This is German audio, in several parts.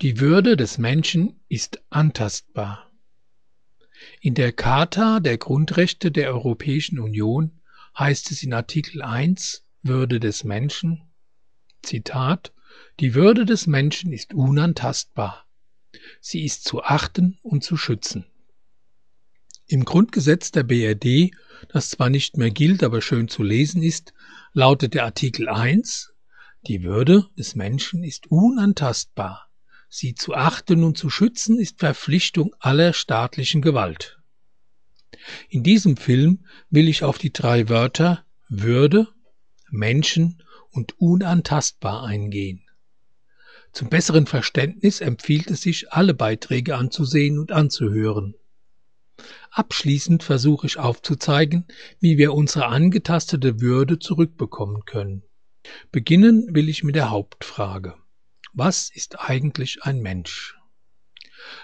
Die Würde des Menschen ist antastbar. In der Charta der Grundrechte der Europäischen Union heißt es in Artikel 1 Würde des Menschen, Zitat, die Würde des Menschen ist unantastbar. Sie ist zu achten und zu schützen. Im Grundgesetz der BRD, das zwar nicht mehr gilt, aber schön zu lesen ist, lautet der Artikel 1, die Würde des Menschen ist unantastbar. Sie zu achten und zu schützen ist Verpflichtung aller staatlichen Gewalt. In diesem Film will ich auf die drei Wörter Würde, Menschen und unantastbar eingehen. Zum besseren Verständnis empfiehlt es sich, alle Beiträge anzusehen und anzuhören. Abschließend versuche ich aufzuzeigen, wie wir unsere angetastete Würde zurückbekommen können. Beginnen will ich mit der Hauptfrage. Was ist eigentlich ein Mensch?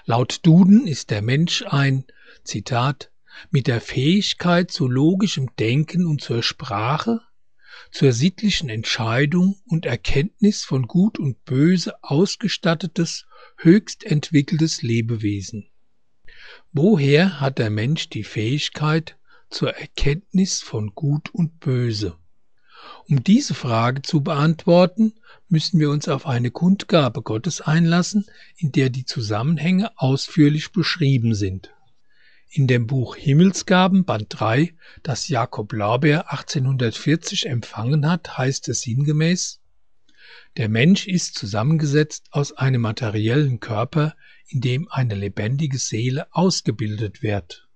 Laut Duden ist der Mensch ein, Zitat, mit der Fähigkeit zu logischem Denken und zur Sprache, zur sittlichen Entscheidung und Erkenntnis von Gut und Böse ausgestattetes, höchst entwickeltes Lebewesen. Woher hat der Mensch die Fähigkeit zur Erkenntnis von Gut und Böse? Um diese Frage zu beantworten, müssen wir uns auf eine Kundgabe Gottes einlassen, in der die Zusammenhänge ausführlich beschrieben sind. In dem Buch Himmelsgaben Band 3, das Jakob Lauber 1840 empfangen hat, heißt es sinngemäß Der Mensch ist zusammengesetzt aus einem materiellen Körper, in dem eine lebendige Seele ausgebildet wird.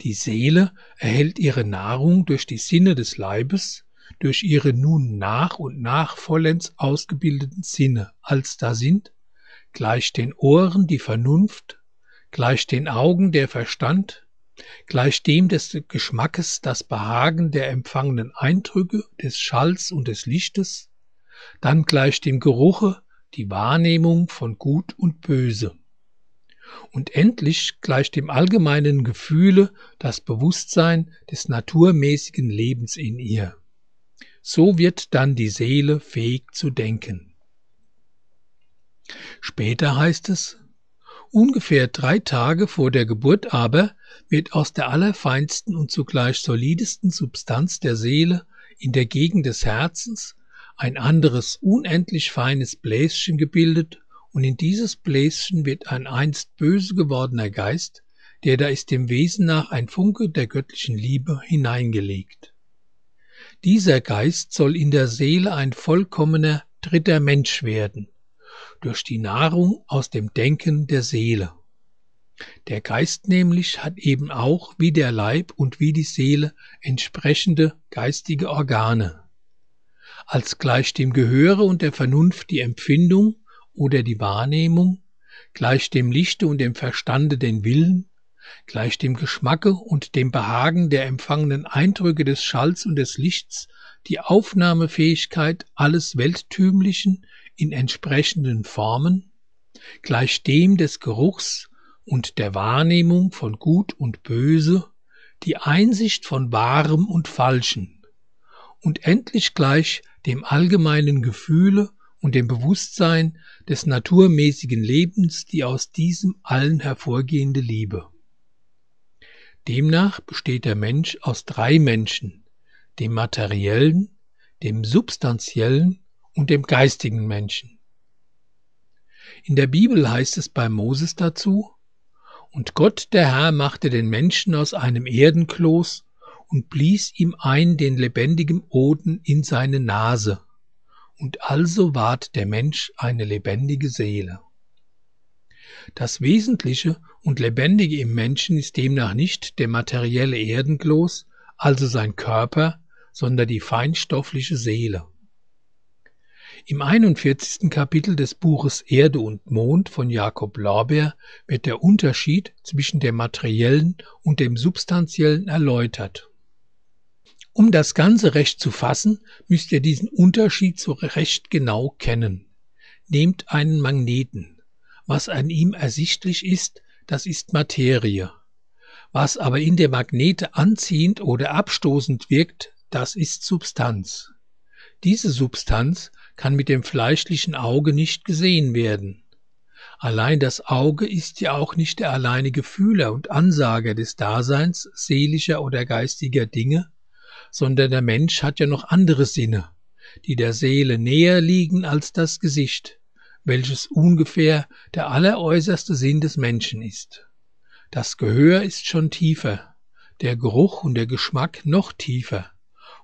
Die Seele erhält ihre Nahrung durch die Sinne des Leibes, durch ihre nun nach und nach vollends ausgebildeten Sinne, als da sind, gleich den Ohren die Vernunft, gleich den Augen der Verstand, gleich dem des Geschmackes das Behagen der empfangenen Eindrücke, des Schalls und des Lichtes, dann gleich dem Geruche die Wahrnehmung von Gut und Böse. Und endlich gleich dem allgemeinen Gefühle das Bewusstsein des naturmäßigen Lebens in ihr. So wird dann die Seele fähig zu denken. Später heißt es, ungefähr drei Tage vor der Geburt aber wird aus der allerfeinsten und zugleich solidesten Substanz der Seele in der Gegend des Herzens ein anderes unendlich feines Bläschen gebildet, und in dieses Bläschen wird ein einst böse gewordener Geist, der da ist dem Wesen nach ein Funke der göttlichen Liebe hineingelegt. Dieser Geist soll in der Seele ein vollkommener dritter Mensch werden, durch die Nahrung aus dem Denken der Seele. Der Geist nämlich hat eben auch wie der Leib und wie die Seele entsprechende geistige Organe. Als gleich dem Gehöre und der Vernunft die Empfindung oder die Wahrnehmung, gleich dem Lichte und dem Verstande den Willen, gleich dem Geschmacke und dem Behagen der empfangenen Eindrücke des Schalls und des Lichts die Aufnahmefähigkeit alles Welttümlichen in entsprechenden Formen, gleich dem des Geruchs und der Wahrnehmung von Gut und Böse, die Einsicht von Wahrem und Falschen, und endlich gleich dem allgemeinen Gefühle und dem Bewusstsein des naturmäßigen Lebens die aus diesem allen hervorgehende Liebe. Demnach besteht der Mensch aus drei Menschen, dem materiellen, dem substanziellen und dem geistigen Menschen. In der Bibel heißt es bei Moses dazu, und Gott der Herr machte den Menschen aus einem Erdenkloß und blies ihm ein den lebendigen Oden in seine Nase, und also ward der Mensch eine lebendige Seele. Das Wesentliche und Lebendige im Menschen ist demnach nicht der materielle Erdenkloß, also sein Körper, sondern die feinstoffliche Seele. Im 41. Kapitel des Buches Erde und Mond von Jakob Lorbeer wird der Unterschied zwischen dem materiellen und dem substanziellen erläutert. Um das Ganze recht zu fassen, müsst ihr diesen Unterschied so recht genau kennen. Nehmt einen Magneten. Was an ihm ersichtlich ist, das ist Materie. Was aber in der Magnete anziehend oder abstoßend wirkt, das ist Substanz. Diese Substanz kann mit dem fleischlichen Auge nicht gesehen werden. Allein das Auge ist ja auch nicht der alleinige Fühler und Ansager des Daseins seelischer oder geistiger Dinge, sondern der Mensch hat ja noch andere Sinne, die der Seele näher liegen als das Gesicht, welches ungefähr der alleräußerste Sinn des Menschen ist. Das Gehör ist schon tiefer, der Geruch und der Geschmack noch tiefer,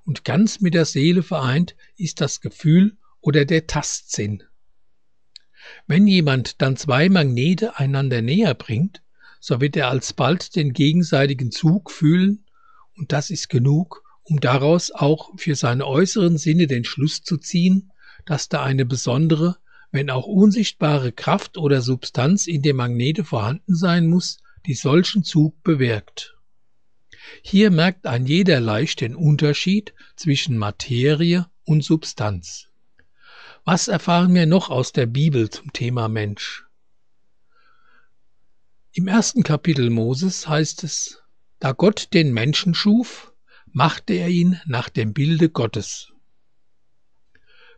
und ganz mit der Seele vereint ist das Gefühl oder der Tastsinn. Wenn jemand dann zwei Magnete einander näher bringt, so wird er alsbald den gegenseitigen Zug fühlen, und das ist genug, um daraus auch für seine äußeren Sinne den Schluss zu ziehen, dass da eine besondere, wenn auch unsichtbare Kraft oder Substanz in dem Magnete vorhanden sein muss, die solchen Zug bewirkt. Hier merkt ein jeder leicht den Unterschied zwischen Materie und Substanz. Was erfahren wir noch aus der Bibel zum Thema Mensch? Im ersten Kapitel Moses heißt es, da Gott den Menschen schuf, machte er ihn nach dem Bilde Gottes.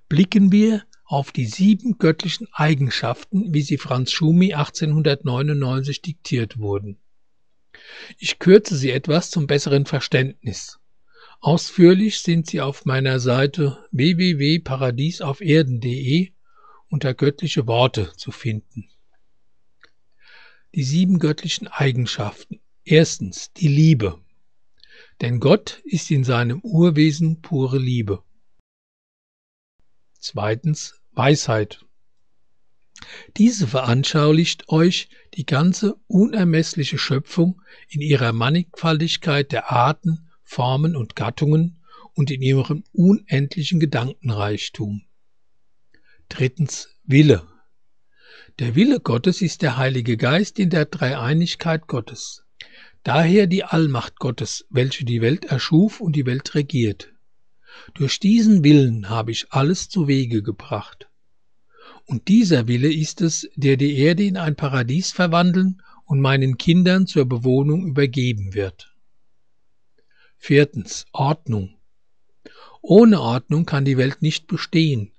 Blicken wir auf die sieben göttlichen Eigenschaften, wie sie Franz Schumi 1899 diktiert wurden. Ich kürze sie etwas zum besseren Verständnis. Ausführlich sind sie auf meiner Seite www.paradiesauferden.de unter göttliche Worte zu finden. Die sieben göttlichen Eigenschaften. Erstens die Liebe. Denn Gott ist in seinem Urwesen pure Liebe. Zweitens Weisheit. Diese veranschaulicht euch die ganze unermessliche Schöpfung in ihrer Mannigfaltigkeit der Arten, Formen und Gattungen und in ihrem unendlichen Gedankenreichtum. Drittens Wille. Der Wille Gottes ist der Heilige Geist in der Dreieinigkeit Gottes. Daher die Allmacht Gottes, welche die Welt erschuf und die Welt regiert. Durch diesen Willen habe ich alles zu Wege gebracht. Und dieser Wille ist es, der die Erde in ein Paradies verwandeln und meinen Kindern zur Bewohnung übergeben wird. Viertens. Ordnung. Ohne Ordnung kann die Welt nicht bestehen.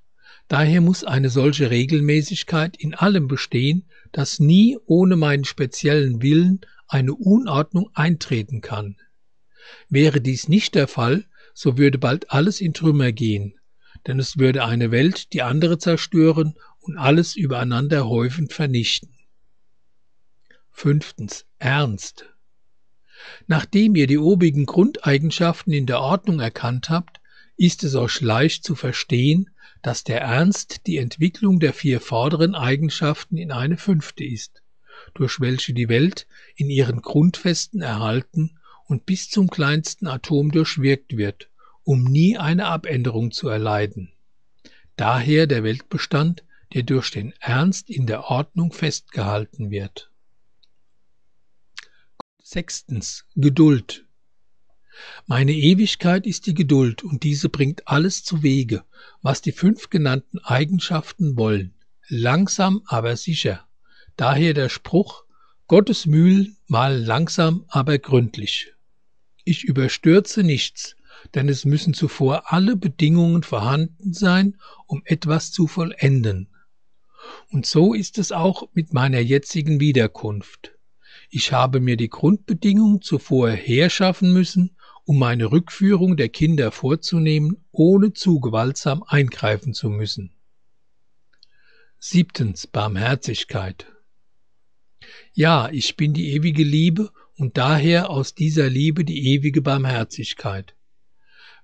Daher muss eine solche Regelmäßigkeit in allem bestehen, dass nie ohne meinen speziellen Willen eine Unordnung eintreten kann. Wäre dies nicht der Fall, so würde bald alles in Trümmer gehen, denn es würde eine Welt die andere zerstören und alles übereinander häufend vernichten. Fünftens. Ernst. Nachdem ihr die obigen Grundeigenschaften in der Ordnung erkannt habt, ist es euch leicht zu verstehen, dass der Ernst die Entwicklung der vier vorderen Eigenschaften in eine fünfte ist, durch welche die Welt in ihren Grundfesten erhalten und bis zum kleinsten Atom durchwirkt wird, um nie eine Abänderung zu erleiden. Daher der Weltbestand, der durch den Ernst in der Ordnung festgehalten wird. Sechstens Geduld. Meine Ewigkeit ist die Geduld, und diese bringt alles zu Wege, was die fünf genannten Eigenschaften wollen, langsam aber sicher. Daher der Spruch Gottes Mühl mal langsam aber gründlich. Ich überstürze nichts, denn es müssen zuvor alle Bedingungen vorhanden sein, um etwas zu vollenden. Und so ist es auch mit meiner jetzigen Wiederkunft. Ich habe mir die Grundbedingungen zuvor herschaffen müssen, um meine Rückführung der Kinder vorzunehmen, ohne zu gewaltsam eingreifen zu müssen. Siebtens Barmherzigkeit. Ja, ich bin die ewige Liebe und daher aus dieser Liebe die ewige Barmherzigkeit.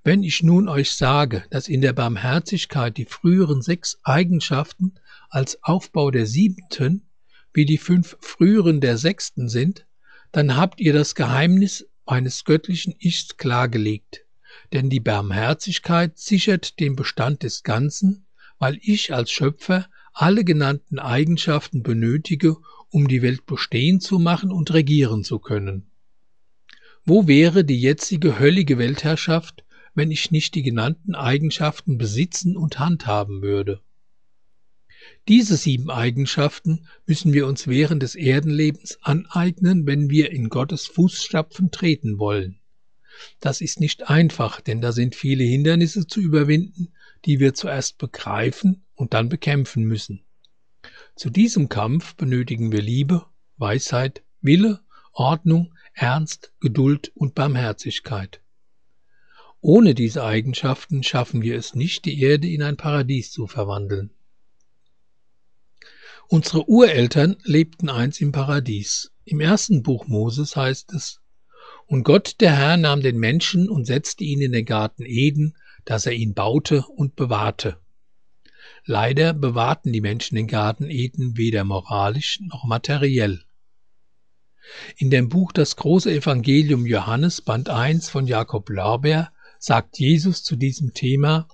Wenn ich nun euch sage, dass in der Barmherzigkeit die früheren sechs Eigenschaften als Aufbau der siebenten wie die fünf früheren der sechsten sind, dann habt ihr das Geheimnis meines göttlichen Ichs klargelegt. Denn die Barmherzigkeit sichert den Bestand des Ganzen, weil ich als Schöpfer alle genannten Eigenschaften benötige, um die Welt bestehen zu machen und regieren zu können. Wo wäre die jetzige höllige Weltherrschaft, wenn ich nicht die genannten Eigenschaften besitzen und handhaben würde? Diese sieben Eigenschaften müssen wir uns während des Erdenlebens aneignen, wenn wir in Gottes Fußstapfen treten wollen. Das ist nicht einfach, denn da sind viele Hindernisse zu überwinden, die wir zuerst begreifen und dann bekämpfen müssen. Zu diesem Kampf benötigen wir Liebe, Weisheit, Wille, Ordnung, Ernst, Geduld und Barmherzigkeit. Ohne diese Eigenschaften schaffen wir es nicht, die Erde in ein Paradies zu verwandeln. Unsere Ureltern lebten einst im Paradies. Im ersten Buch Moses heißt es, und Gott der Herr nahm den Menschen und setzte ihn in den Garten Eden, dass er ihn baute und bewahrte. Leider bewahrten die Menschen den Garten Eden weder moralisch noch materiell. In dem Buch Das große Evangelium Johannes Band 1 von Jakob Lorbeer sagt Jesus zu diesem Thema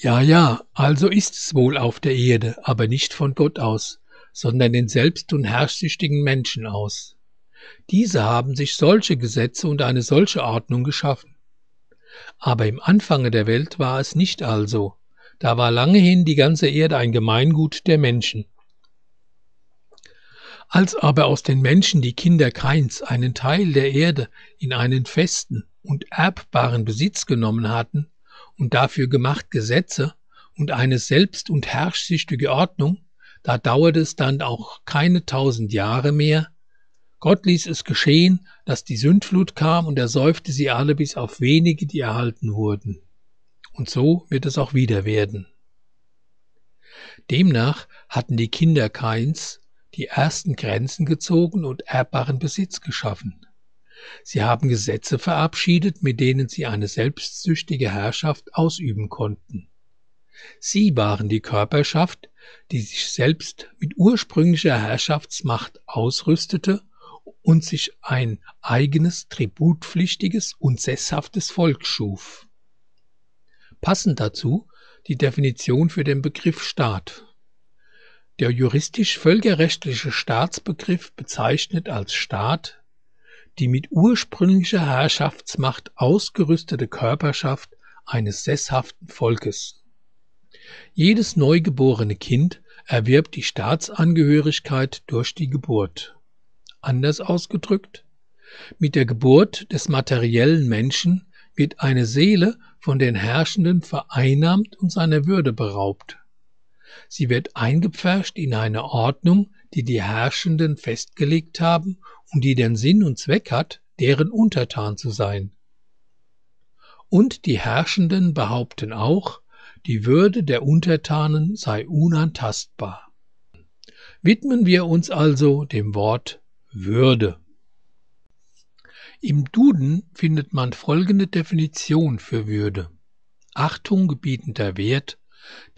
Ja, ja, also ist es wohl auf der Erde, aber nicht von Gott aus, sondern den selbst und herrschsüchtigen Menschen aus. Diese haben sich solche Gesetze und eine solche Ordnung geschaffen. Aber im Anfange der Welt war es nicht also, da war lange hin die ganze Erde ein Gemeingut der Menschen. Als aber aus den Menschen die Kinder Kains einen Teil der Erde in einen festen und erbbaren Besitz genommen hatten und dafür gemacht Gesetze und eine selbst- und herrschsüchtige Ordnung, da dauerte es dann auch keine tausend Jahre mehr. Gott ließ es geschehen, dass die Sündflut kam und ersäufte sie alle bis auf wenige, die erhalten wurden. Und so wird es auch wieder werden. Demnach hatten die Kinder Kains die ersten Grenzen gezogen und erbbaren Besitz geschaffen. Sie haben Gesetze verabschiedet, mit denen sie eine selbstsüchtige Herrschaft ausüben konnten. Sie waren die Körperschaft, die sich selbst mit ursprünglicher Herrschaftsmacht ausrüstete und sich ein eigenes, tributpflichtiges und sesshaftes Volk schuf. Passend dazu die Definition für den Begriff Staat. Der juristisch-völkerrechtliche Staatsbegriff bezeichnet als Staat die mit ursprünglicher Herrschaftsmacht ausgerüstete Körperschaft eines sesshaften Volkes. Jedes neugeborene Kind erwirbt die Staatsangehörigkeit durch die Geburt. Anders ausgedrückt, mit der Geburt des materiellen Menschen wird eine Seele von den Herrschenden vereinnahmt und seiner Würde beraubt. Sie wird eingepfercht in eine Ordnung, die die Herrschenden festgelegt haben und die den Sinn und Zweck hat, deren Untertan zu sein. Und die Herrschenden behaupten auch, die Würde der Untertanen sei unantastbar. Widmen wir uns also dem Wort Würde. Im Duden findet man folgende Definition für Würde. Achtung gebietender Wert,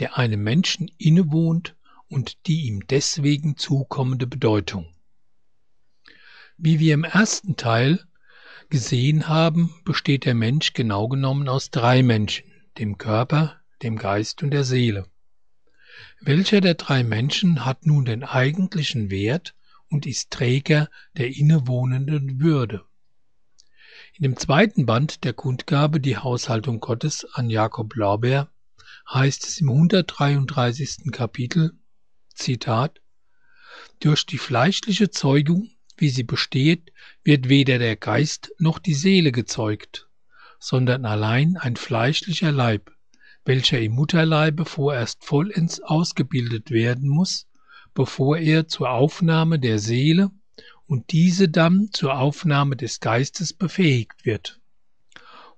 der einem Menschen innewohnt und die ihm deswegen zukommende Bedeutung. Wie wir im ersten Teil gesehen haben, besteht der Mensch genau genommen aus drei Menschen, dem Körper, dem Geist und der Seele. Welcher der drei Menschen hat nun den eigentlichen Wert und ist Träger der innewohnenden Würde? In dem zweiten Band der Kundgabe Die Haushaltung Gottes an Jakob Lorbeer heißt es im 133. Kapitel, Zitat, Durch die fleischliche Zeugung, wie sie besteht, wird weder der Geist noch die Seele gezeugt, sondern allein ein fleischlicher Leib, welcher im Mutterleibe vorerst vollends ausgebildet werden muss, bevor er zur Aufnahme der Seele und diese dann zur Aufnahme des Geistes befähigt wird.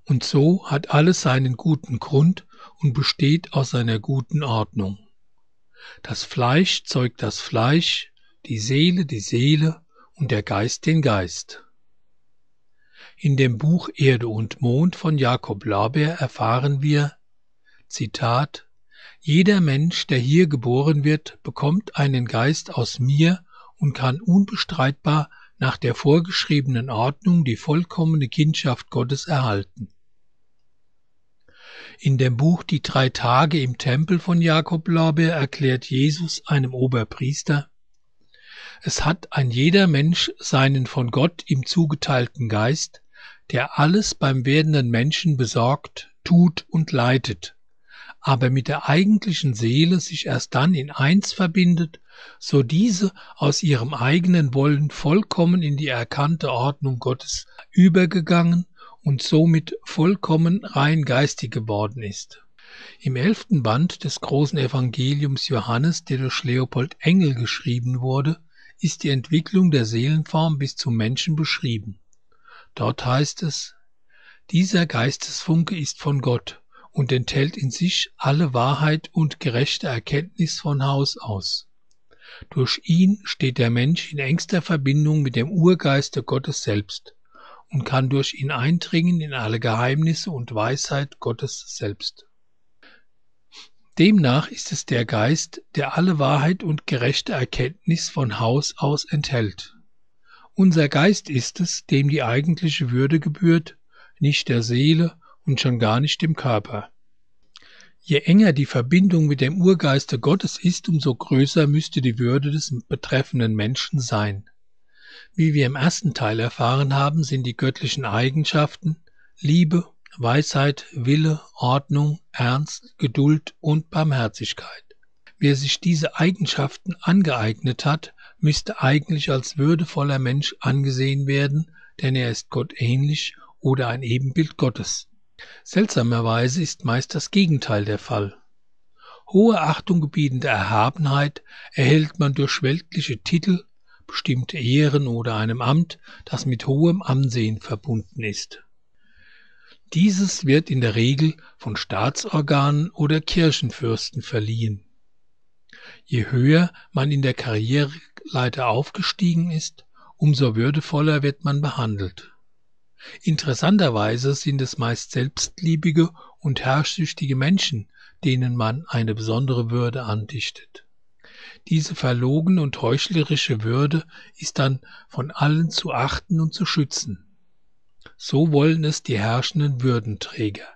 Und so hat alles seinen guten Grund und besteht aus einer guten Ordnung. Das Fleisch zeugt das Fleisch, die Seele die Seele und der Geist den Geist. In dem Buch Erde und Mond von Jakob Laber erfahren wir, Zitat, jeder Mensch, der hier geboren wird, bekommt einen Geist aus mir und kann unbestreitbar nach der vorgeschriebenen Ordnung die vollkommene Kindschaft Gottes erhalten. In dem Buch Die drei Tage im Tempel von Jakob Lorbeer erklärt Jesus einem Oberpriester, es hat ein jeder Mensch seinen von Gott ihm zugeteilten Geist, der alles beim werdenden Menschen besorgt, tut und leitet, aber mit der eigentlichen Seele sich erst dann in eins verbindet so diese aus ihrem eigenen Wollen vollkommen in die erkannte Ordnung Gottes übergegangen und somit vollkommen rein geistig geworden ist. Im elften Band des großen Evangeliums Johannes, der durch Leopold Engel geschrieben wurde, ist die Entwicklung der Seelenform bis zum Menschen beschrieben. Dort heißt es, dieser Geistesfunke ist von Gott und enthält in sich alle Wahrheit und gerechte Erkenntnis von Haus aus. Durch ihn steht der Mensch in engster Verbindung mit dem Urgeiste Gottes selbst und kann durch ihn eindringen in alle Geheimnisse und Weisheit Gottes selbst. Demnach ist es der Geist, der alle Wahrheit und gerechte Erkenntnis von Haus aus enthält. Unser Geist ist es, dem die eigentliche Würde gebührt, nicht der Seele und schon gar nicht dem Körper. Je enger die Verbindung mit dem Urgeiste Gottes ist, umso größer müsste die Würde des betreffenden Menschen sein. Wie wir im ersten Teil erfahren haben, sind die göttlichen Eigenschaften Liebe, Weisheit, Wille, Ordnung, Ernst, Geduld und Barmherzigkeit. Wer sich diese Eigenschaften angeeignet hat, müsste eigentlich als würdevoller Mensch angesehen werden, denn er ist Gott ähnlich oder ein Ebenbild Gottes. Seltsamerweise ist meist das Gegenteil der Fall. Hohe Achtung gebietende Erhabenheit erhält man durch weltliche Titel, bestimmte Ehren oder einem Amt, das mit hohem Ansehen verbunden ist. Dieses wird in der Regel von Staatsorganen oder Kirchenfürsten verliehen. Je höher man in der Karriereleiter aufgestiegen ist, umso würdevoller wird man behandelt. Interessanterweise sind es meist selbstliebige und herrschsüchtige Menschen, denen man eine besondere Würde andichtet. Diese verlogene und heuchlerische Würde ist dann von allen zu achten und zu schützen. So wollen es die herrschenden Würdenträger.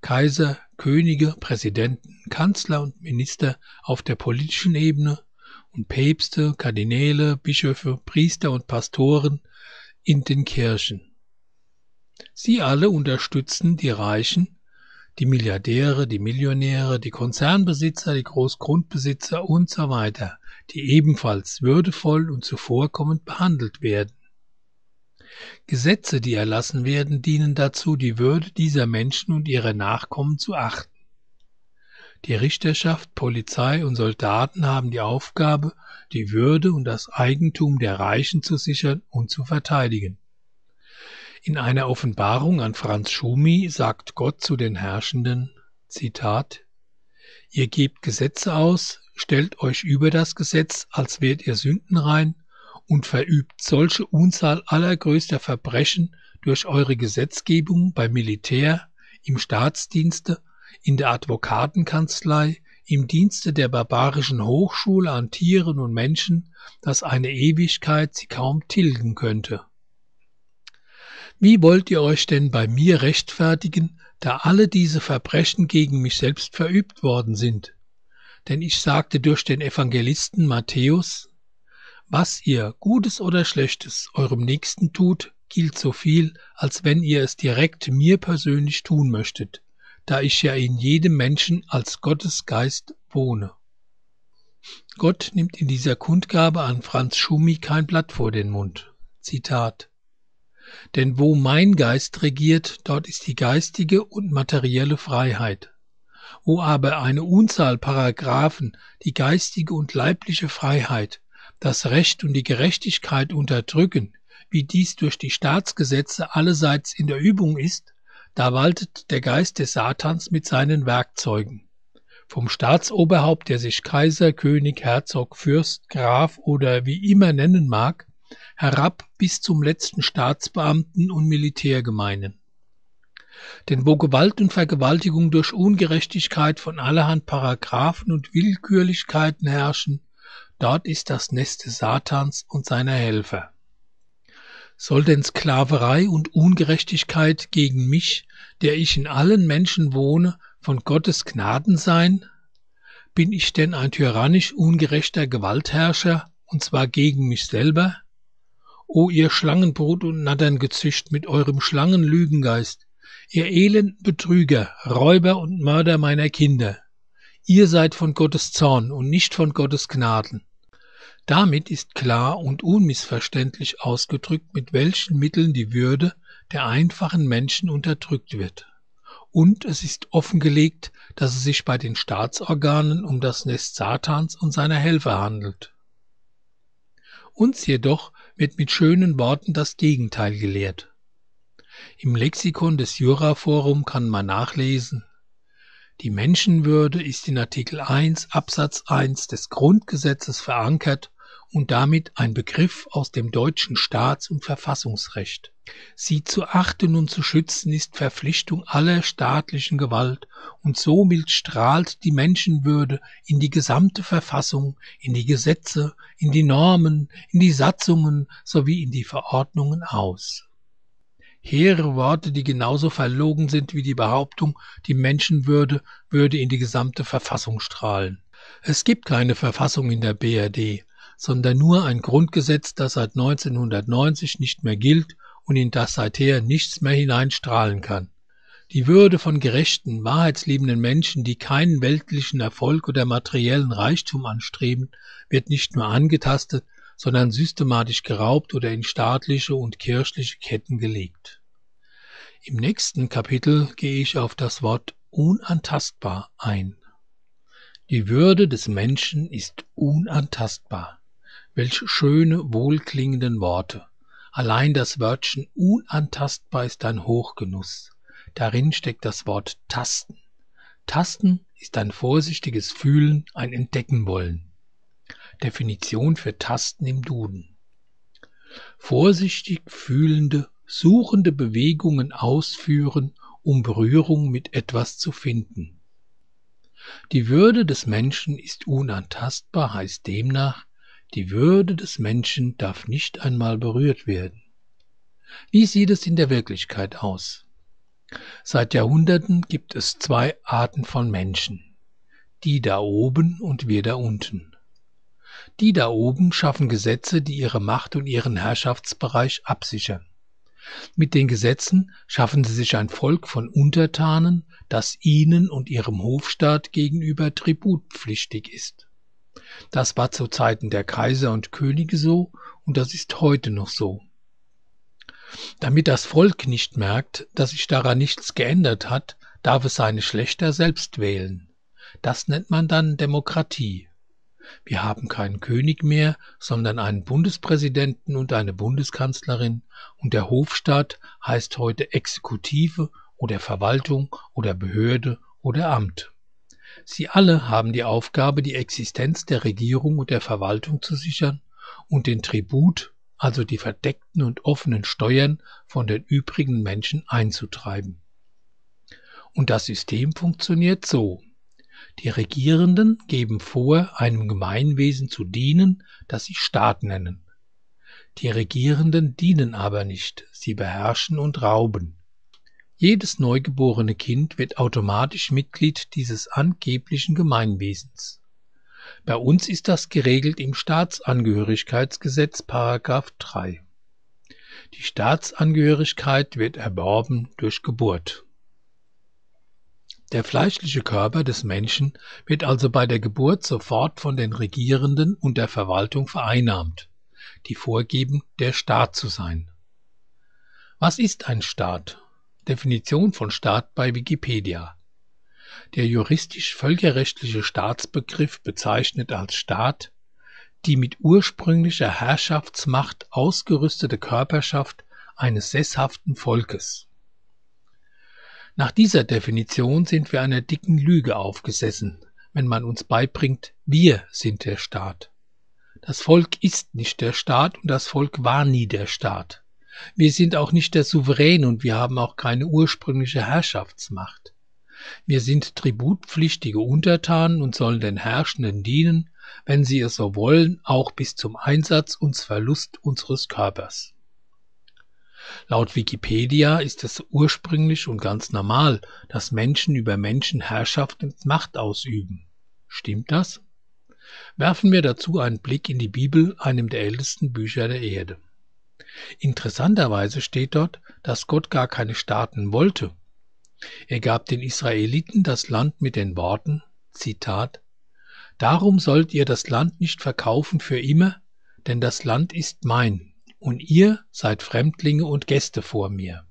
Kaiser, Könige, Präsidenten, Kanzler und Minister auf der politischen Ebene und Päpste, Kardinäle, Bischöfe, Priester und Pastoren in den Kirchen. Sie alle unterstützen die Reichen, die Milliardäre, die Millionäre, die Konzernbesitzer, die Großgrundbesitzer und so weiter, die ebenfalls würdevoll und zuvorkommend behandelt werden. Gesetze, die erlassen werden, dienen dazu, die Würde dieser Menschen und ihrer Nachkommen zu achten. Die Richterschaft, Polizei und Soldaten haben die Aufgabe, die Würde und das Eigentum der Reichen zu sichern und zu verteidigen. In einer Offenbarung an Franz Schumi sagt Gott zu den Herrschenden, Zitat, Ihr gebt Gesetze aus, stellt euch über das Gesetz, als wärt ihr sündenrein und verübt solche Unzahl allergrößter Verbrechen durch eure Gesetzgebung beim Militär, im Staatsdienste, in der Advokatenkanzlei, im Dienste der barbarischen Hochschule an Tieren und Menschen, dass eine Ewigkeit sie kaum tilgen könnte. Wie wollt ihr euch denn bei mir rechtfertigen, da alle diese Verbrechen gegen mich selbst verübt worden sind? Denn ich sagte durch den Evangelisten Matthäus, was ihr Gutes oder Schlechtes eurem Nächsten tut, gilt so viel, als wenn ihr es direkt mir persönlich tun möchtet, da ich ja in jedem Menschen als Gottes Geist wohne. Gott nimmt in dieser Kundgabe an Franz Schumi kein Blatt vor den Mund. Zitat Denn wo mein Geist regiert, dort ist die geistige und materielle Freiheit. Wo aber eine Unzahl Paragraphen die geistige und leibliche Freiheit, das Recht und die Gerechtigkeit unterdrücken, wie dies durch die Staatsgesetze allerseits in der Übung ist, da waltet der Geist des Satans mit seinen Werkzeugen. Vom Staatsoberhaupt, der sich Kaiser, König, Herzog, Fürst, Graf oder wie immer nennen mag, herab bis zum letzten Staatsbeamten und Militärgemeinen. Denn wo Gewalt und Vergewaltigung durch Ungerechtigkeit von allerhand Paragraphen und Willkürlichkeiten herrschen, Dort ist das Nest des Satans und seiner Helfer. Soll denn Sklaverei und Ungerechtigkeit gegen mich, der ich in allen Menschen wohne, von Gottes Gnaden sein? Bin ich denn ein tyrannisch ungerechter Gewaltherrscher, und zwar gegen mich selber? O ihr Schlangenbrut und Natterngezücht mit eurem Schlangenlügengeist, ihr elenden Betrüger, Räuber und Mörder meiner Kinder, ihr seid von Gottes Zorn und nicht von Gottes Gnaden. Damit ist klar und unmissverständlich ausgedrückt, mit welchen Mitteln die Würde der einfachen Menschen unterdrückt wird. und es ist offengelegt, dass es sich bei den Staatsorganen um das Nest Satans und seiner Helfer handelt. Uns jedoch wird mit schönen Worten das Gegenteil gelehrt. Im Lexikon des Juraforum kann man nachlesen, die Menschenwürde ist in Artikel 1 Absatz 1 des Grundgesetzes verankert und damit ein Begriff aus dem deutschen Staats- und Verfassungsrecht. Sie zu achten und zu schützen ist Verpflichtung aller staatlichen Gewalt und somit strahlt die Menschenwürde in die gesamte Verfassung, in die Gesetze, in die Normen, in die Satzungen sowie in die Verordnungen aus. Hehre Worte, die genauso verlogen sind wie die Behauptung, die Menschenwürde würde in die gesamte Verfassung strahlen. Es gibt keine Verfassung in der BRD, sondern nur ein Grundgesetz, das seit 1990 nicht mehr gilt und in das seither nichts mehr hineinstrahlen kann. Die Würde von gerechten, wahrheitsliebenden Menschen, die keinen weltlichen Erfolg oder materiellen Reichtum anstreben, wird nicht nur angetastet, sondern systematisch geraubt oder in staatliche und kirchliche Ketten gelegt. Im nächsten Kapitel gehe ich auf das Wort unantastbar ein. Die Würde des Menschen ist unantastbar. Welch schöne, wohlklingenden Worte. Allein das Wörtchen unantastbar ist ein Hochgenuss. Darin steckt das Wort Tasten. Tasten ist ein vorsichtiges Fühlen, ein Entdecken wollen. Definition für Tasten im Duden. Vorsichtig fühlende, suchende Bewegungen ausführen, um Berührung mit etwas zu finden. Die Würde des Menschen ist unantastbar, heißt demnach, die Würde des Menschen darf nicht einmal berührt werden. Wie sieht es in der Wirklichkeit aus? Seit Jahrhunderten gibt es zwei Arten von Menschen. Die da oben und wir da unten. Die da oben schaffen Gesetze, die ihre Macht und ihren Herrschaftsbereich absichern. Mit den Gesetzen schaffen sie sich ein Volk von Untertanen, das ihnen und ihrem Hofstaat gegenüber tributpflichtig ist. Das war zu Zeiten der Kaiser und Könige so und das ist heute noch so. Damit das Volk nicht merkt, dass sich daran nichts geändert hat, darf es seine Schlechter selbst wählen. Das nennt man dann Demokratie. Wir haben keinen König mehr, sondern einen Bundespräsidenten und eine Bundeskanzlerin, und der Hofstaat heißt heute Exekutive oder Verwaltung oder Behörde oder Amt. Sie alle haben die Aufgabe, die Existenz der Regierung und der Verwaltung zu sichern und den Tribut, also die verdeckten und offenen Steuern von den übrigen Menschen einzutreiben. Und das System funktioniert so. Die Regierenden geben vor, einem Gemeinwesen zu dienen, das sie Staat nennen. Die Regierenden dienen aber nicht, sie beherrschen und rauben. Jedes neugeborene Kind wird automatisch Mitglied dieses angeblichen Gemeinwesens. Bei uns ist das geregelt im Staatsangehörigkeitsgesetz Paragraph 3. Die Staatsangehörigkeit wird erworben durch Geburt. Der fleischliche Körper des Menschen wird also bei der Geburt sofort von den Regierenden und der Verwaltung vereinnahmt, die vorgeben, der Staat zu sein. Was ist ein Staat? Definition von Staat bei Wikipedia. Der juristisch-völkerrechtliche Staatsbegriff bezeichnet als Staat die mit ursprünglicher Herrschaftsmacht ausgerüstete Körperschaft eines sesshaften Volkes. Nach dieser Definition sind wir einer dicken Lüge aufgesessen, wenn man uns beibringt, wir sind der Staat. Das Volk ist nicht der Staat und das Volk war nie der Staat. Wir sind auch nicht der Souverän und wir haben auch keine ursprüngliche Herrschaftsmacht. Wir sind tributpflichtige Untertanen und sollen den Herrschenden dienen, wenn sie es so wollen, auch bis zum Einsatz und Verlust unseres Körpers. Laut Wikipedia ist es ursprünglich und ganz normal, dass Menschen über Menschen Herrschaft und Macht ausüben. Stimmt das? Werfen wir dazu einen Blick in die Bibel, einem der ältesten Bücher der Erde. Interessanterweise steht dort, dass Gott gar keine Staaten wollte. Er gab den Israeliten das Land mit den Worten, Zitat, Darum sollt ihr das Land nicht verkaufen für immer, denn das Land ist mein, und ihr seid Fremdlinge und Gäste vor mir.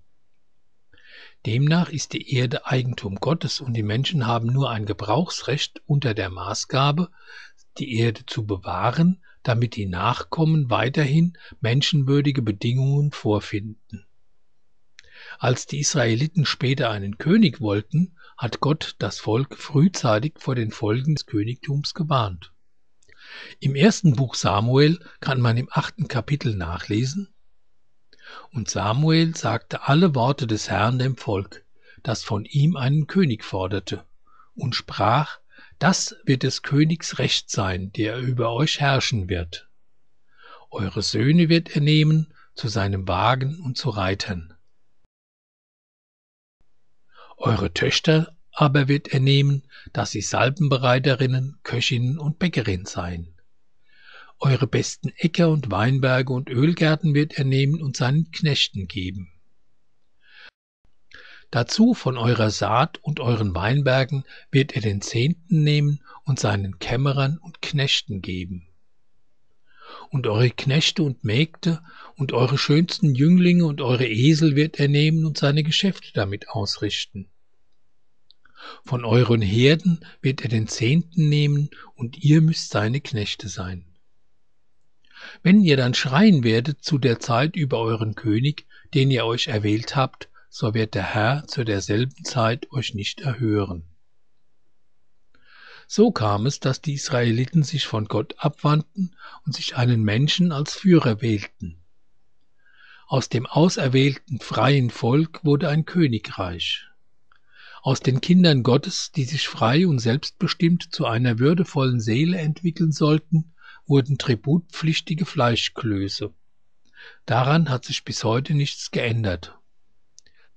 Demnach ist die Erde Eigentum Gottes und die Menschen haben nur ein Gebrauchsrecht unter der Maßgabe, die Erde zu bewahren, damit die Nachkommen weiterhin menschenwürdige Bedingungen vorfinden. Als die Israeliten später einen König wollten, hat Gott das Volk frühzeitig vor den Folgen des Königtums gewarnt. Im ersten Buch Samuel kann man im achten Kapitel nachlesen, und Samuel sagte alle Worte des Herrn dem Volk, das von ihm einen König forderte, und sprach, das wird des Königs Recht sein, der über euch herrschen wird. Eure Söhne wird er nehmen zu seinem Wagen und zu Reitern. Eure Töchter aber wird er nehmen, dass sie Salbenbereiterinnen, Köchinnen und Bäckerin seien. Eure besten Äcker und Weinberge und Ölgärten wird er nehmen und seinen Knechten geben. Dazu von eurer Saat und euren Weinbergen wird er den Zehnten nehmen und seinen Kämmerern und Knechten geben. Und eure Knechte und Mägde und eure schönsten Jünglinge und eure Esel wird er nehmen und seine Geschäfte damit ausrichten. Von euren Herden wird er den Zehnten nehmen und ihr müsst seine Knechte sein. Wenn ihr dann schreien werdet zu der Zeit über euren König, den ihr euch erwählt habt, so wird der Herr zu derselben Zeit euch nicht erhören. So kam es, dass die Israeliten sich von Gott abwandten und sich einen Menschen als Führer wählten. Aus dem auserwählten freien Volk wurde ein Königreich. Aus den Kindern Gottes, die sich frei und selbstbestimmt zu einer würdevollen Seele entwickeln sollten, wurden tributpflichtige Fleischklöße. Daran hat sich bis heute nichts geändert.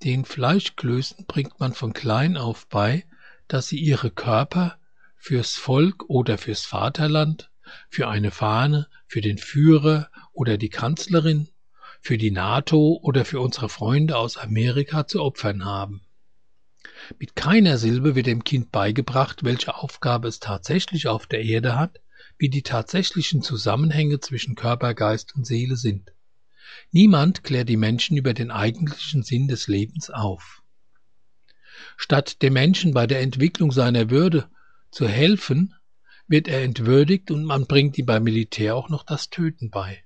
Den Fleischklößen bringt man von klein auf bei, dass sie ihre Körper fürs Volk oder fürs Vaterland, für eine Fahne, für den Führer oder die Kanzlerin, für die NATO oder für unsere Freunde aus Amerika zu opfern haben. Mit keiner Silbe wird dem Kind beigebracht, welche Aufgabe es tatsächlich auf der Erde hat, wie die tatsächlichen Zusammenhänge zwischen Körper, Geist und Seele sind. Niemand klärt die Menschen über den eigentlichen Sinn des Lebens auf. Statt dem Menschen bei der Entwicklung seiner Würde zu helfen, wird er entwürdigt und man bringt ihm beim Militär auch noch das Töten bei.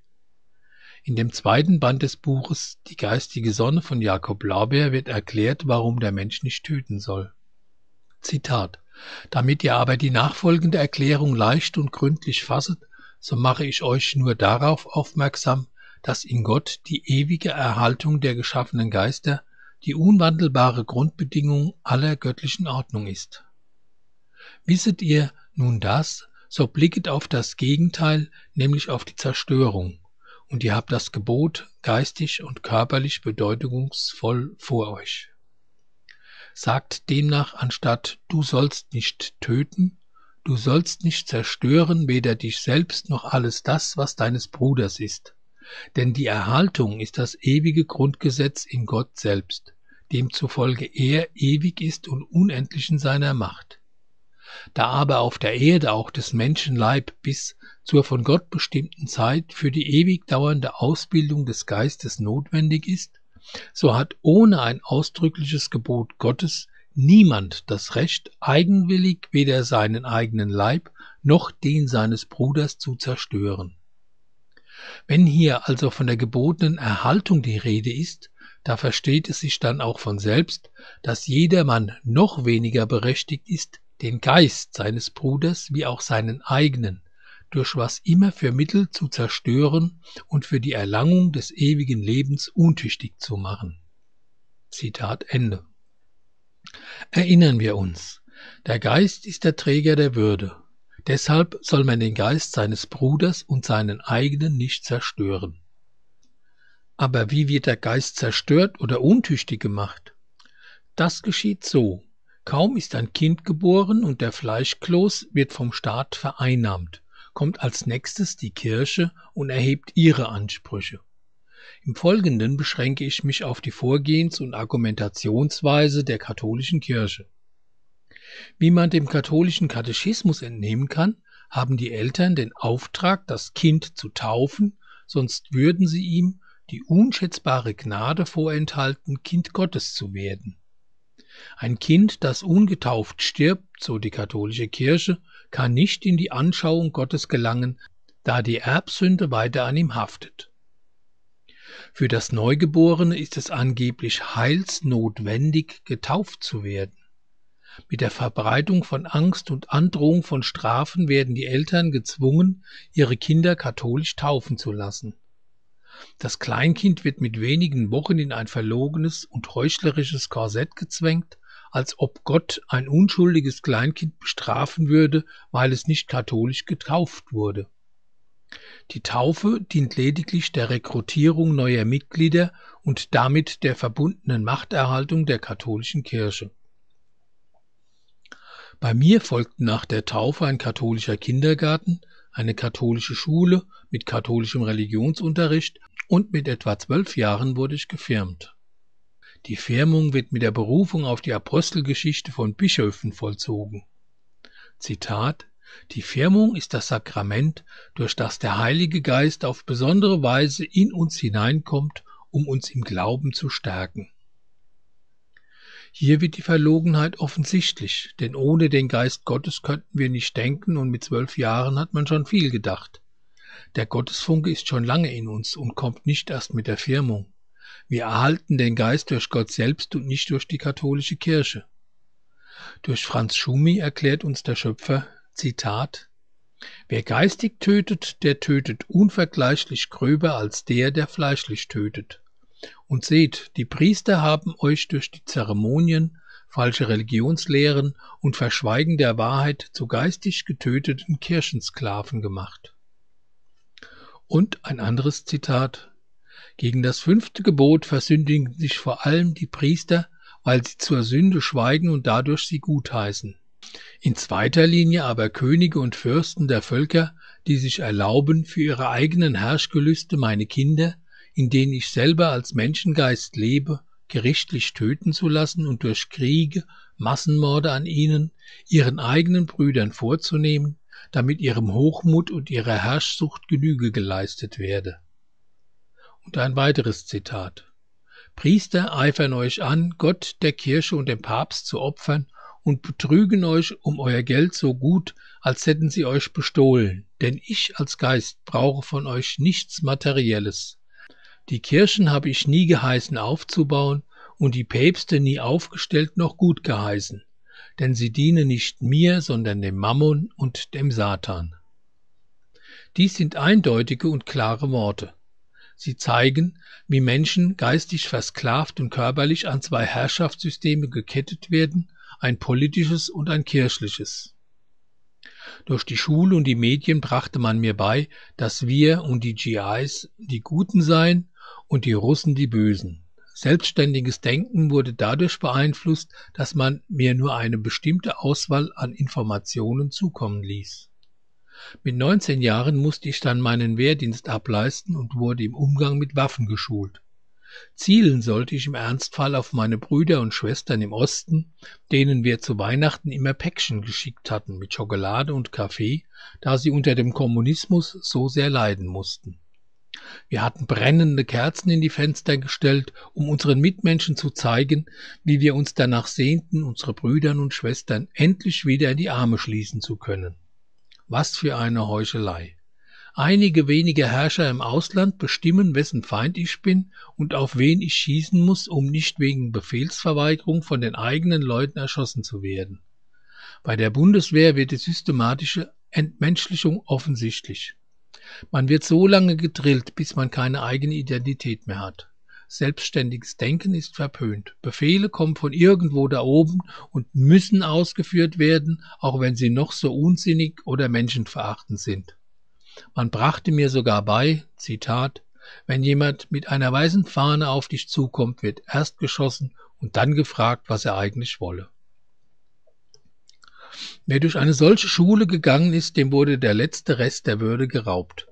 In dem zweiten Band des Buches Die geistige Sonne von Jakob Lauber wird erklärt, warum der Mensch nicht töten soll. Zitat Damit ihr aber die nachfolgende Erklärung leicht und gründlich fasset, so mache ich euch nur darauf aufmerksam, dass in Gott die ewige Erhaltung der geschaffenen Geister die unwandelbare Grundbedingung aller göttlichen Ordnung ist. Wisset ihr nun das, so blicket auf das Gegenteil, nämlich auf die Zerstörung, und ihr habt das Gebot geistig und körperlich bedeutungsvoll vor euch. Sagt demnach anstatt du sollst nicht töten, du sollst nicht zerstören weder dich selbst noch alles das, was deines Bruders ist. Denn die Erhaltung ist das ewige Grundgesetz in Gott selbst, demzufolge er ewig ist und unendlich in seiner Macht. Da aber auf der Erde auch des Menschen Leib bis zur von Gott bestimmten Zeit für die ewig dauernde Ausbildung des Geistes notwendig ist, so hat ohne ein ausdrückliches Gebot Gottes niemand das Recht, eigenwillig weder seinen eigenen Leib noch den seines Bruders zu zerstören. Wenn hier also von der gebotenen Erhaltung die Rede ist, da versteht es sich dann auch von selbst, dass jedermann noch weniger berechtigt ist, den Geist seines Bruders wie auch seinen eigenen, durch was immer für Mittel zu zerstören und für die Erlangung des ewigen Lebens untüchtig zu machen. Zitat Ende. Erinnern wir uns, der Geist ist der Träger der Würde, Deshalb soll man den Geist seines Bruders und seinen eigenen nicht zerstören. Aber wie wird der Geist zerstört oder untüchtig gemacht? Das geschieht so. Kaum ist ein Kind geboren und der Fleischkloß wird vom Staat vereinnahmt, kommt als nächstes die Kirche und erhebt ihre Ansprüche. Im Folgenden beschränke ich mich auf die Vorgehens- und Argumentationsweise der katholischen Kirche. Wie man dem katholischen Katechismus entnehmen kann, haben die Eltern den Auftrag, das Kind zu taufen, sonst würden sie ihm die unschätzbare Gnade vorenthalten, Kind Gottes zu werden. Ein Kind, das ungetauft stirbt, so die katholische Kirche, kann nicht in die Anschauung Gottes gelangen, da die Erbsünde weiter an ihm haftet. Für das Neugeborene ist es angeblich heilsnotwendig, getauft zu werden. Mit der Verbreitung von Angst und Androhung von Strafen werden die Eltern gezwungen, ihre Kinder katholisch taufen zu lassen. Das Kleinkind wird mit wenigen Wochen in ein verlogenes und heuchlerisches Korsett gezwängt, als ob Gott ein unschuldiges Kleinkind bestrafen würde, weil es nicht katholisch getauft wurde. Die Taufe dient lediglich der Rekrutierung neuer Mitglieder und damit der verbundenen Machterhaltung der katholischen Kirche. Bei mir folgten nach der Taufe ein katholischer Kindergarten, eine katholische Schule mit katholischem Religionsunterricht und mit etwa zwölf Jahren wurde ich gefirmt. Die Firmung wird mit der Berufung auf die Apostelgeschichte von Bischöfen vollzogen. Zitat die Firmung ist das Sakrament, durch das der Heilige Geist auf besondere Weise in uns hineinkommt, um uns im Glauben zu stärken. Hier wird die Verlogenheit offensichtlich, denn ohne den Geist Gottes könnten wir nicht denken und mit zwölf Jahren hat man schon viel gedacht. Der Gottesfunke ist schon lange in uns und kommt nicht erst mit der Firmung. Wir erhalten den Geist durch Gott selbst und nicht durch die katholische Kirche. Durch Franz Schumi erklärt uns der Schöpfer, Zitat Wer geistig tötet, der tötet unvergleichlich gröber als der, der fleischlich tötet. Und seht, die Priester haben euch durch die Zeremonien, falsche Religionslehren und Verschweigen der Wahrheit zu geistig getöteten Kirchensklaven gemacht. Und ein anderes Zitat. Gegen das fünfte Gebot versündigen sich vor allem die Priester, weil sie zur Sünde schweigen und dadurch sie gutheißen. In zweiter Linie aber Könige und Fürsten der Völker, die sich erlauben, für ihre eigenen Herrschgelüste meine Kinder, in denen ich selber als Menschengeist lebe, gerichtlich töten zu lassen und durch Kriege, Massenmorde an ihnen, ihren eigenen Brüdern vorzunehmen, damit ihrem Hochmut und ihrer Herrschsucht Genüge geleistet werde. Und ein weiteres Zitat. Priester eifern euch an, Gott, der Kirche und dem Papst zu opfern und betrügen euch um euer Geld so gut, als hätten sie euch bestohlen, denn ich als Geist brauche von euch nichts Materielles. Die Kirchen habe ich nie geheißen aufzubauen und die Päpste nie aufgestellt noch gut geheißen, denn sie dienen nicht mir, sondern dem Mammon und dem Satan. Dies sind eindeutige und klare Worte. Sie zeigen, wie Menschen geistig versklavt und körperlich an zwei Herrschaftssysteme gekettet werden ein politisches und ein kirchliches. Durch die Schule und die Medien brachte man mir bei, dass wir und die GIs die Guten seien und die Russen die Bösen. Selbstständiges Denken wurde dadurch beeinflusst, dass man mir nur eine bestimmte Auswahl an Informationen zukommen ließ. Mit 19 Jahren musste ich dann meinen Wehrdienst ableisten und wurde im Umgang mit Waffen geschult. Zielen sollte ich im Ernstfall auf meine Brüder und Schwestern im Osten, denen wir zu Weihnachten immer Päckchen geschickt hatten mit Schokolade und Kaffee, da sie unter dem Kommunismus so sehr leiden mussten. Wir hatten brennende Kerzen in die Fenster gestellt, um unseren Mitmenschen zu zeigen, wie wir uns danach sehnten, unsere Brüdern und Schwestern endlich wieder in die Arme schließen zu können. Was für eine Heuchelei. Einige wenige Herrscher im Ausland bestimmen, wessen Feind ich bin und auf wen ich schießen muss, um nicht wegen Befehlsverweigerung von den eigenen Leuten erschossen zu werden. Bei der Bundeswehr wird die systematische Entmenschlichung offensichtlich. Man wird so lange gedrillt, bis man keine eigene Identität mehr hat. Selbstständiges Denken ist verpönt. Befehle kommen von irgendwo da oben und müssen ausgeführt werden, auch wenn sie noch so unsinnig oder menschenverachtend sind. Man brachte mir sogar bei, Zitat, wenn jemand mit einer weißen Fahne auf dich zukommt, wird erst geschossen und dann gefragt, was er eigentlich wolle. Wer durch eine solche Schule gegangen ist, dem wurde der letzte Rest der Würde geraubt.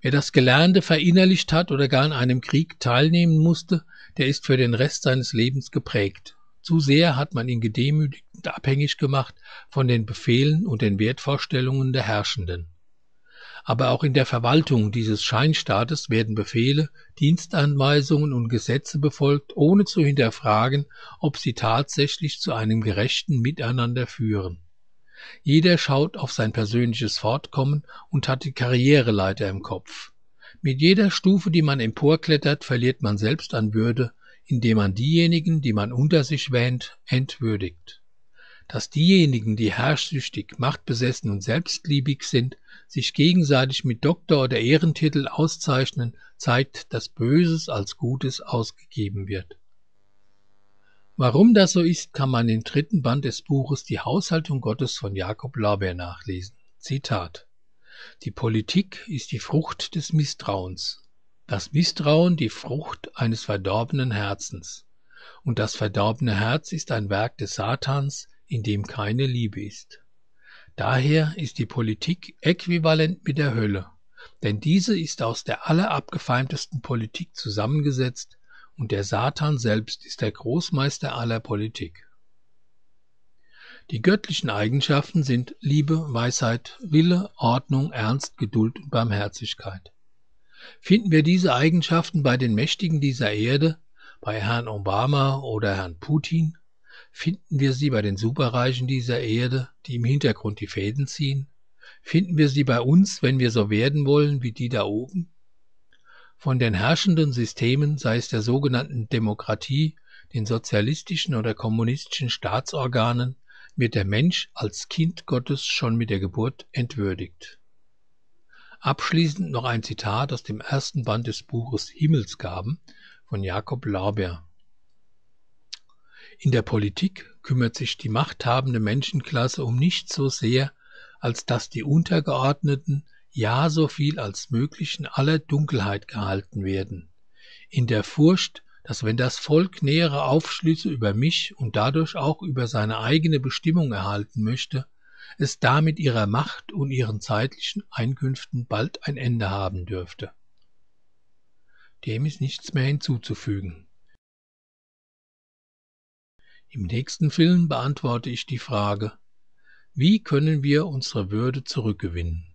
Wer das Gelernte verinnerlicht hat oder gar an einem Krieg teilnehmen musste, der ist für den Rest seines Lebens geprägt. Zu sehr hat man ihn gedemütigt und abhängig gemacht von den Befehlen und den Wertvorstellungen der Herrschenden. Aber auch in der Verwaltung dieses Scheinstaates werden Befehle, Dienstanweisungen und Gesetze befolgt, ohne zu hinterfragen, ob sie tatsächlich zu einem gerechten Miteinander führen. Jeder schaut auf sein persönliches Fortkommen und hat die Karriereleiter im Kopf. Mit jeder Stufe, die man emporklettert, verliert man selbst an Würde, indem man diejenigen, die man unter sich wähnt, entwürdigt. Dass diejenigen, die herrschsüchtig, machtbesessen und selbstliebig sind, sich gegenseitig mit Doktor- oder Ehrentitel auszeichnen, zeigt, dass Böses als Gutes ausgegeben wird. Warum das so ist, kann man im dritten Band des Buches Die Haushaltung Gottes von Jakob Lauber nachlesen. Zitat Die Politik ist die Frucht des Misstrauens, das Misstrauen die Frucht eines verdorbenen Herzens, und das verdorbene Herz ist ein Werk des Satans, in dem keine Liebe ist. Daher ist die Politik äquivalent mit der Hölle, denn diese ist aus der allerabgefeimtesten Politik zusammengesetzt und der Satan selbst ist der Großmeister aller Politik. Die göttlichen Eigenschaften sind Liebe, Weisheit, Wille, Ordnung, Ernst, Geduld und Barmherzigkeit. Finden wir diese Eigenschaften bei den Mächtigen dieser Erde, bei Herrn Obama oder Herrn Putin, Finden wir sie bei den Superreichen dieser Erde, die im Hintergrund die Fäden ziehen? Finden wir sie bei uns, wenn wir so werden wollen wie die da oben? Von den herrschenden Systemen, sei es der sogenannten Demokratie, den sozialistischen oder kommunistischen Staatsorganen, wird der Mensch als Kind Gottes schon mit der Geburt entwürdigt. Abschließend noch ein Zitat aus dem ersten Band des Buches Himmelsgaben von Jakob Lauber. In der Politik kümmert sich die machthabende Menschenklasse um nichts so sehr, als dass die Untergeordneten ja so viel als möglich in aller Dunkelheit gehalten werden, in der Furcht, dass wenn das Volk nähere Aufschlüsse über mich und dadurch auch über seine eigene Bestimmung erhalten möchte, es damit ihrer Macht und ihren zeitlichen Einkünften bald ein Ende haben dürfte. Dem ist nichts mehr hinzuzufügen. Im nächsten Film beantworte ich die Frage, wie können wir unsere Würde zurückgewinnen?